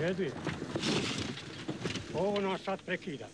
Jedi. Ovo nas sad prekida.